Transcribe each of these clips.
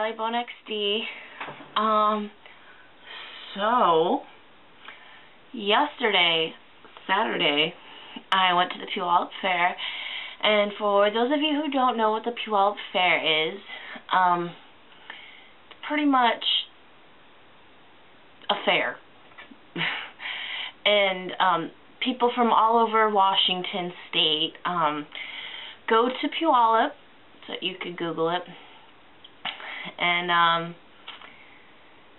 Jellybone XD. Um, so, yesterday, Saturday, I went to the Puyallup Fair, and for those of you who don't know what the Puyallup Fair is, um, pretty much a fair. and, um, people from all over Washington State, um, go to Puyallup, so you could Google it, and um,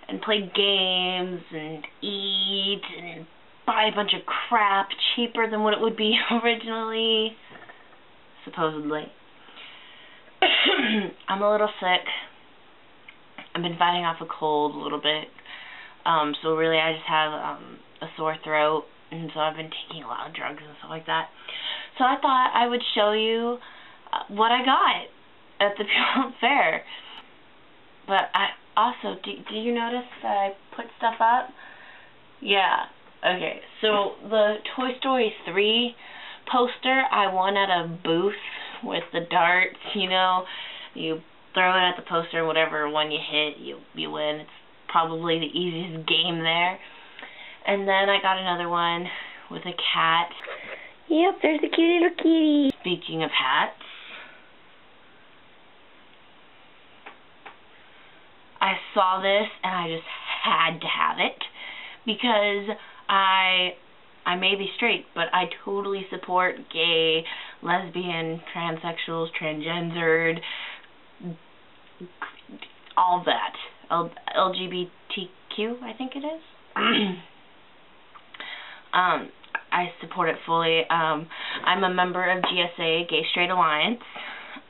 and play games and eat and buy a bunch of crap cheaper than what it would be originally, supposedly. I'm a little sick. I've been fighting off a cold a little bit. Um, so really I just have um, a sore throat and so I've been taking a lot of drugs and stuff like that. So I thought I would show you uh, what I got at the Puyallup Fair. But I also, do, do you notice that I put stuff up? Yeah. Okay, so the Toy Story 3 poster I won at a booth with the darts, you know. You throw it at the poster and whatever one you hit, you, you win. It's probably the easiest game there. And then I got another one with a cat. Yep, there's a cute little kitty. Speaking of hats, I saw this and I just had to have it because I I may be straight, but I totally support gay, lesbian, transsexuals, transgendered, all that. LGBTQ, I think it is. um, I support it fully. Um, I'm a member of GSA, Gay Straight Alliance.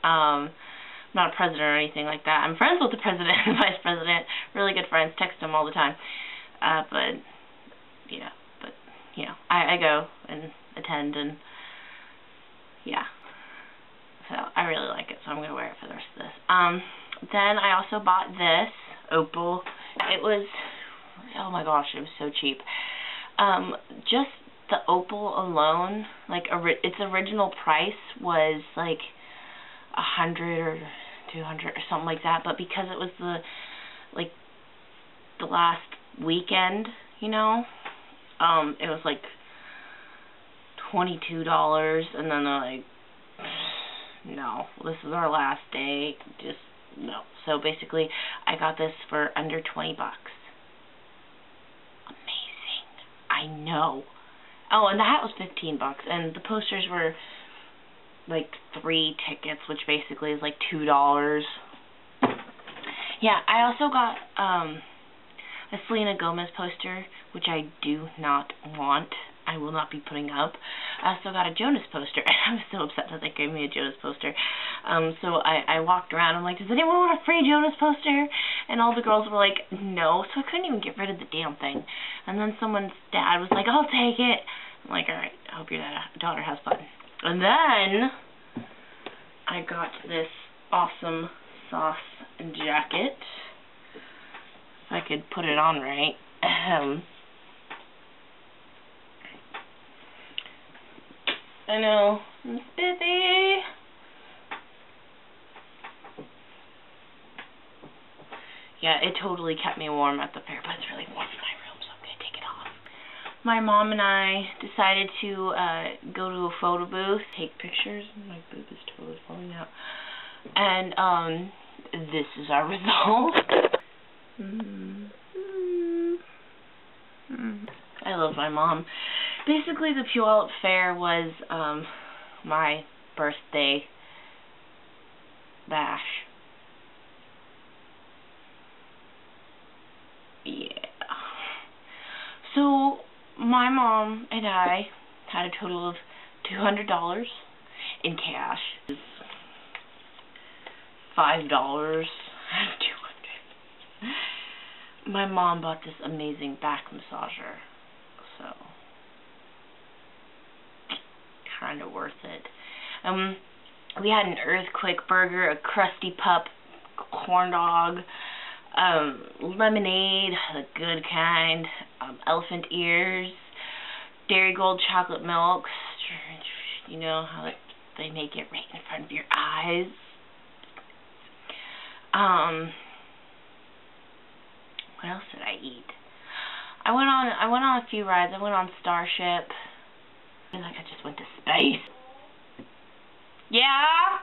Um, not a president or anything like that. I'm friends with the president and the vice president. Really good friends. Text them all the time. Uh, but, yeah, but, you know, I, I go and attend and, yeah. So, I really like it, so I'm going to wear it for the rest of this. Um, then I also bought this, Opal. It was, oh my gosh, it was so cheap. Um, just the opal alone, like its original price was like a hundred or two hundred or something like that. But because it was the like the last weekend, you know, um, it was like twenty two dollars, and then they're like, no, this is our last day, just no. So basically, I got this for under twenty bucks. Amazing. I know. Oh, and the hat was 15 bucks, and the posters were like three tickets, which basically is like two dollars. Yeah, I also got um a Selena Gomez poster, which I do not want. I will not be putting up. I also got a Jonas poster, and I was so upset that they gave me a Jonas poster. Um, so I, I walked around, I'm like, does anyone want a free Jonas poster? And all the girls were like, no, so I couldn't even get rid of the damn thing. And then someone's dad was like, I'll take it. I'm like, alright, I hope your daughter has fun. And then, I got this awesome sauce jacket. If I could put it on right. Um, I know. I'm busy. Yeah, it totally kept me warm at the fair, but it's really warm My mom and I decided to uh, go to a photo booth, take pictures. My boob is totally falling out. And um, this is our result. Mm -hmm. I love my mom basically the Puyallup Fair was um, my birthday bash. Yeah. So my mom and I had a total of two hundred dollars in cash. Five dollars. Two hundred. My mom bought this amazing back massager. So kind of worth it. Um, we had an earthquake burger, a Krusty Pup corn dog, um, lemonade, the good kind, um, elephant ears, Darigold chocolate milk. You know how they make it right in front of your eyes. Um, what else did I eat? I went on I went on a few rides. I went on Starship. I feel like I just went to space. Yeah.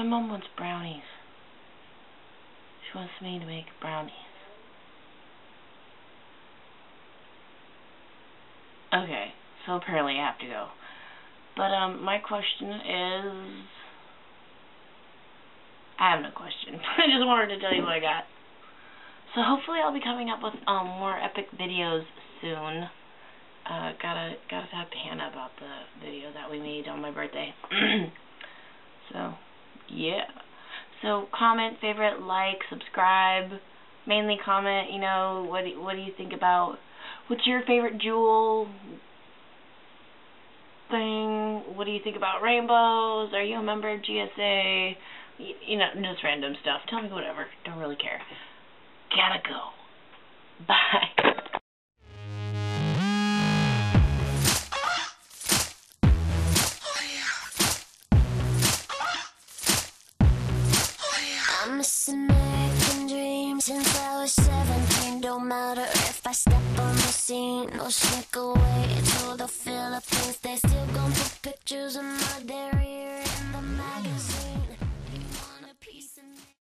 My mom wants brownies. She wants me to make brownies. Okay, so apparently I have to go. But um, my question is, I have no question. I just wanted to tell you what I got. So hopefully I'll be coming up with um more epic videos soon. Uh, gotta gotta talk to Hannah about the video that we made on my birthday. so yeah. So comment, favorite, like, subscribe. Mainly comment. You know what do, what do you think about what's your favorite jewel thing? What do you think about rainbows? Are you a member of GSA? You, you know, just random stuff. Tell me whatever. Don't really care. Gotta go. matter if I step on the scene or sneak away to the Philippines. They still gon' put pictures of my derriere in the magazine.